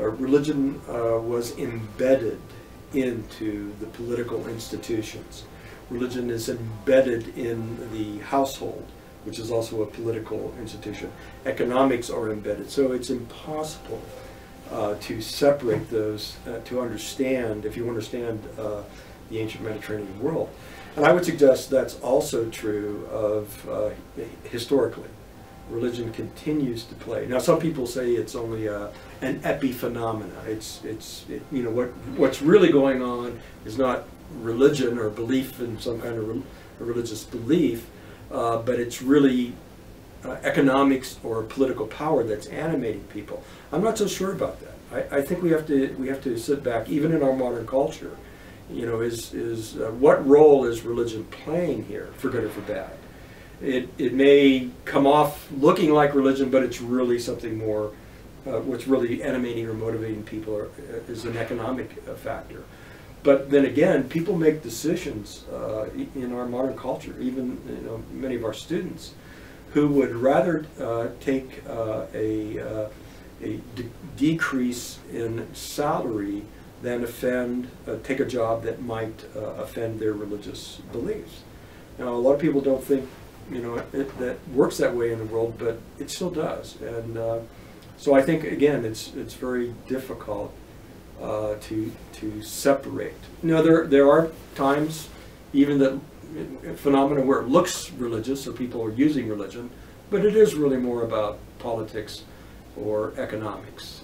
uh, religion uh, was embedded into the political institutions. Religion is embedded in the household, which is also a political institution. Economics are embedded, so it's impossible uh, to separate those, uh, to understand, if you understand uh, the ancient Mediterranean world. And I would suggest that's also true of uh, historically. Religion continues to play. Now, some people say it's only a, an epiphenomena. It's, it's it, you know, what, what's really going on is not religion or belief in some kind of re religious belief, uh, but it's really uh, economics or political power that's animating people. I'm not so sure about that. I, I, think we have to we have to sit back, even in our modern culture. You know, is is uh, what role is religion playing here, for good or for bad? It it may come off looking like religion, but it's really something more. Uh, what's really animating or motivating people are, uh, is an economic uh, factor. But then again, people make decisions uh, in our modern culture. Even you know, many of our students who would rather uh, take uh, a, a de decrease in salary than offend, uh, take a job that might uh, offend their religious beliefs. Now, a lot of people don't think, you know, it, that works that way in the world, but it still does. And uh, so I think, again, it's, it's very difficult to, to separate. Now, there, there are times even that phenomena where it looks religious or people are using religion, but it is really more about politics or economics.